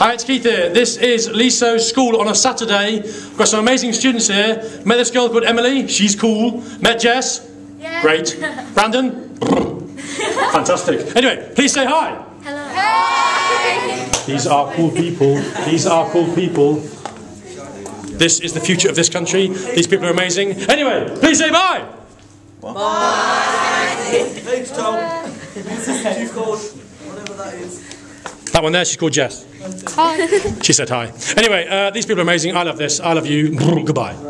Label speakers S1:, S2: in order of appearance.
S1: Hi, it's Keith here. This is Leasowes School on a Saturday. We've got some amazing students here. Met this girl called Emily. She's cool. Met Jess.
S2: Yeah.
S1: Great. Brandon. Fantastic. Anyway, please say hi.
S2: Hello.
S1: These are cool people. These are cool people. This is the future of this country. These people are amazing. Anyway, please say bye. Bye.
S3: Thanks, Tom. She's called whatever that is.
S1: That one there, she's called Jess. Hi. She said hi. Anyway, uh, these people are amazing. I love this. I love you. Goodbye.